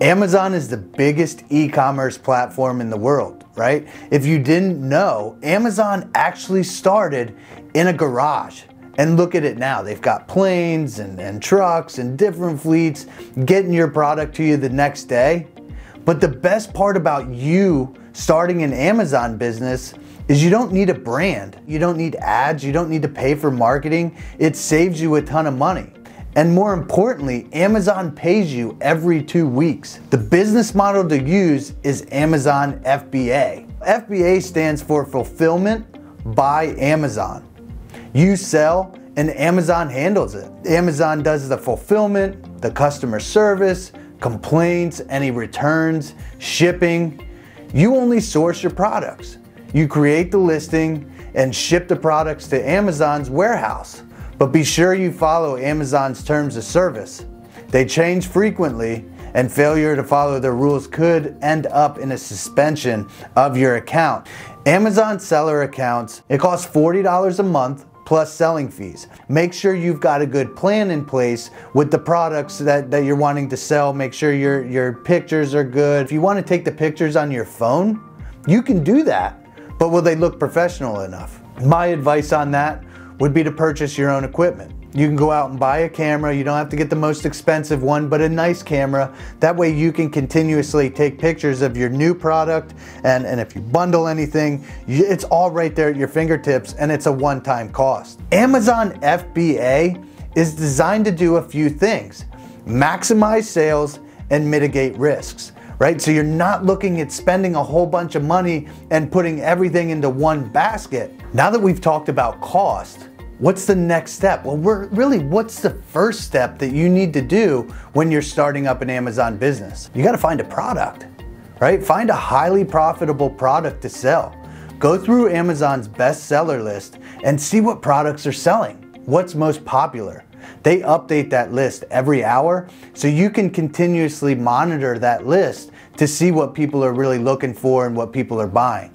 Amazon is the biggest e-commerce platform in the world, right? If you didn't know, Amazon actually started in a garage. And look at it now. They've got planes and, and trucks and different fleets getting your product to you the next day. But the best part about you starting an Amazon business is you don't need a brand. You don't need ads. You don't need to pay for marketing. It saves you a ton of money. And more importantly, Amazon pays you every two weeks. The business model to use is Amazon FBA. FBA stands for Fulfillment by Amazon. You sell and Amazon handles it. Amazon does the fulfillment, the customer service, complaints, any returns, shipping. You only source your products. You create the listing and ship the products to Amazon's warehouse. But be sure you follow Amazon's terms of service. They change frequently and failure to follow their rules could end up in a suspension of your account. Amazon seller accounts, it costs $40 a month plus selling fees. Make sure you've got a good plan in place with the products that, that you're wanting to sell. Make sure your, your pictures are good. If you want to take the pictures on your phone, you can do that, but will they look professional enough? My advice on that would be to purchase your own equipment. You can go out and buy a camera. You don't have to get the most expensive one, but a nice camera. That way you can continuously take pictures of your new product. And, and if you bundle anything, it's all right there at your fingertips and it's a one-time cost. Amazon FBA is designed to do a few things. Maximize sales and mitigate risks right? So you're not looking at spending a whole bunch of money and putting everything into one basket. Now that we've talked about cost, What's the next step? Well, we're really, what's the first step that you need to do when you're starting up an Amazon business? You got to find a product, right? Find a highly profitable product to sell. Go through Amazon's bestseller list and see what products are selling. What's most popular? They update that list every hour, so you can continuously monitor that list to see what people are really looking for and what people are buying.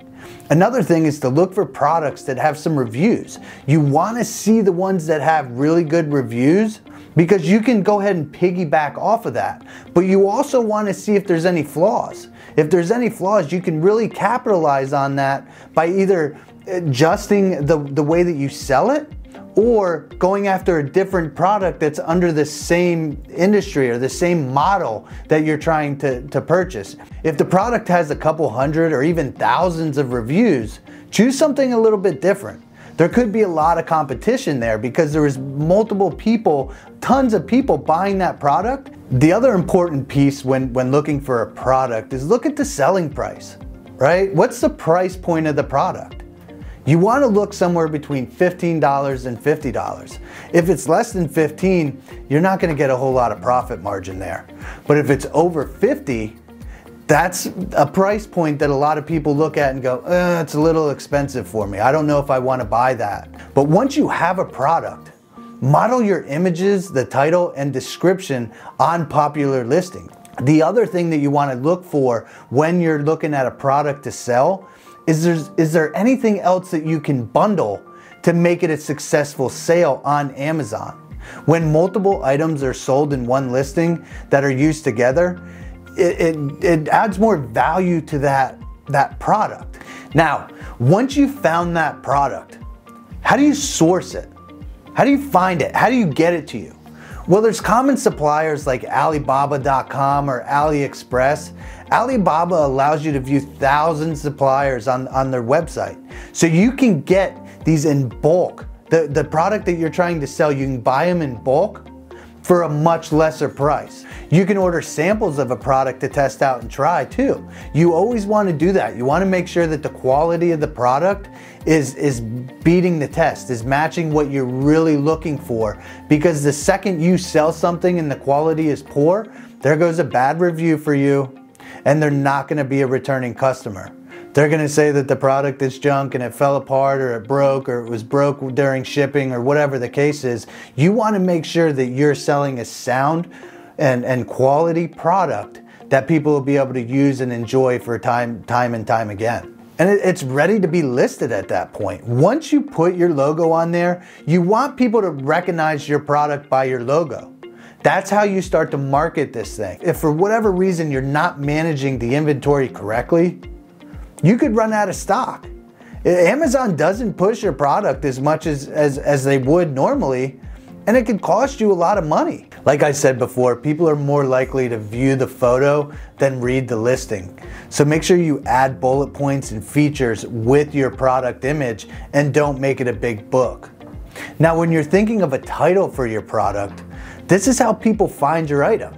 Another thing is to look for products that have some reviews. You want to see the ones that have really good reviews because you can go ahead and piggyback off of that. But you also want to see if there's any flaws. If there's any flaws, you can really capitalize on that by either adjusting the, the way that you sell it or going after a different product that's under the same industry or the same model that you're trying to, to purchase. If the product has a couple hundred or even thousands of reviews, choose something a little bit different. There could be a lot of competition there because there is multiple people, tons of people buying that product. The other important piece when, when looking for a product is look at the selling price, right? What's the price point of the product? You want to look somewhere between $15 and $50. If it's less than 15, you're not going to get a whole lot of profit margin there. But if it's over 50, that's a price point that a lot of people look at and go, uh, it's a little expensive for me. I don't know if I want to buy that. But once you have a product, model your images, the title, and description on popular listings. The other thing that you want to look for when you're looking at a product to sell is there, is there anything else that you can bundle to make it a successful sale on Amazon? When multiple items are sold in one listing that are used together, it, it, it adds more value to that, that product. Now, once you've found that product, how do you source it? How do you find it? How do you get it to you? Well, there's common suppliers like Alibaba.com or AliExpress. Alibaba allows you to view thousands of suppliers on, on their website. So you can get these in bulk. The, the product that you're trying to sell, you can buy them in bulk for a much lesser price. You can order samples of a product to test out and try too. You always want to do that. You want to make sure that the quality of the product is, is beating the test, is matching what you're really looking for. Because the second you sell something and the quality is poor, there goes a bad review for you and they're not going to be a returning customer. They're going to say that the product is junk and it fell apart or it broke or it was broke during shipping or whatever the case is. You want to make sure that you're selling a sound and, and quality product that people will be able to use and enjoy for time, time and time again. And it, it's ready to be listed at that point. Once you put your logo on there, you want people to recognize your product by your logo. That's how you start to market this thing. If for whatever reason you're not managing the inventory correctly, you could run out of stock. Amazon doesn't push your product as much as, as, as they would normally, and it could cost you a lot of money. Like I said before, people are more likely to view the photo than read the listing. So make sure you add bullet points and features with your product image and don't make it a big book. Now, when you're thinking of a title for your product, this is how people find your item.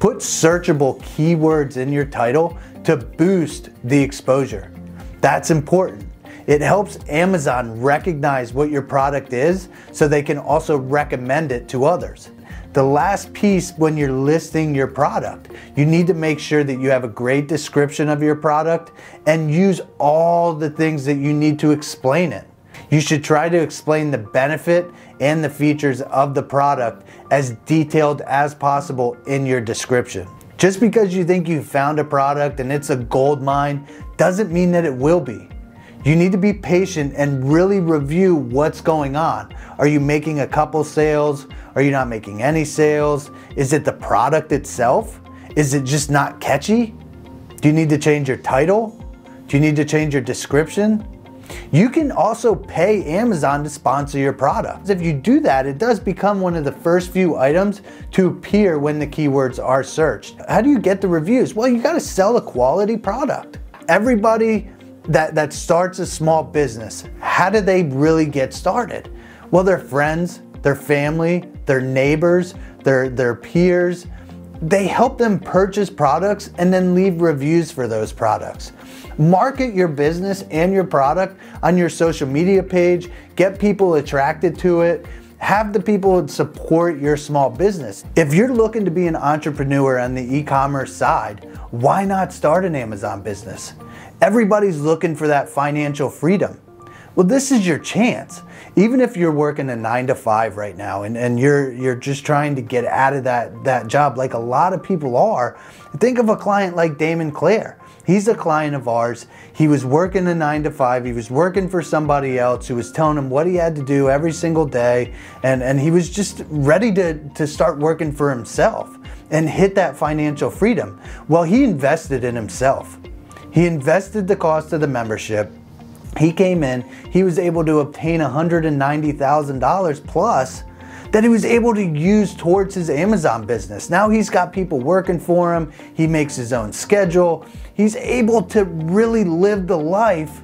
Put searchable keywords in your title to boost the exposure. That's important. It helps Amazon recognize what your product is so they can also recommend it to others. The last piece when you're listing your product, you need to make sure that you have a great description of your product and use all the things that you need to explain it. You should try to explain the benefit and the features of the product as detailed as possible in your description. Just because you think you found a product and it's a gold mine doesn't mean that it will be. You need to be patient and really review what's going on. Are you making a couple sales? Are you not making any sales? Is it the product itself? Is it just not catchy? Do you need to change your title? Do you need to change your description? You can also pay Amazon to sponsor your product. If you do that, it does become one of the first few items to appear when the keywords are searched. How do you get the reviews? Well, you gotta sell a quality product. Everybody that, that starts a small business, how do they really get started? Well, their friends, their family, their neighbors, their, their peers, they help them purchase products and then leave reviews for those products. Market your business and your product on your social media page, get people attracted to it, have the people support your small business. If you're looking to be an entrepreneur on the e-commerce side, why not start an Amazon business? Everybody's looking for that financial freedom. Well, this is your chance. Even if you're working a nine to five right now and, and you're you're just trying to get out of that, that job like a lot of people are, think of a client like Damon Claire. He's a client of ours. He was working a nine to five. He was working for somebody else who was telling him what he had to do every single day. And, and he was just ready to, to start working for himself and hit that financial freedom. Well, he invested in himself. He invested the cost of the membership. He came in, he was able to obtain $190,000 plus that he was able to use towards his Amazon business. Now he's got people working for him, he makes his own schedule. He's able to really live the life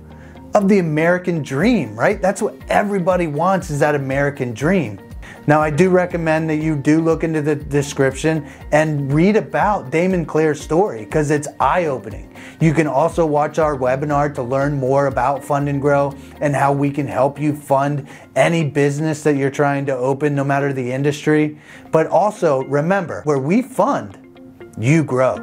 of the American dream, right? That's what everybody wants is that American dream. Now, I do recommend that you do look into the description and read about Damon Clare's story because it's eye opening. You can also watch our webinar to learn more about Fund and Grow and how we can help you fund any business that you're trying to open, no matter the industry. But also remember, where we fund, you grow.